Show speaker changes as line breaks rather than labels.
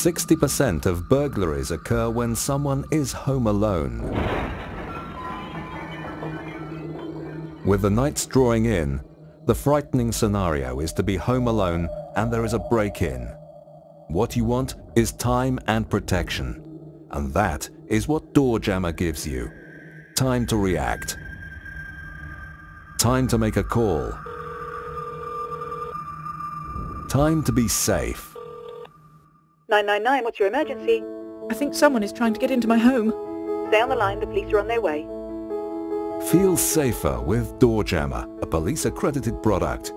60% of burglaries occur when someone is home alone. With the nights drawing in, the frightening scenario is to be home alone and there is a break-in. What you want is time and protection. And that is what Doorjammer gives you. Time to react. Time to make a call. Time to be safe.
999, what's your emergency?
I think someone is trying to get into my home.
Stay on the line, the police are on their way.
Feel safer with Doorjammer, a police accredited product.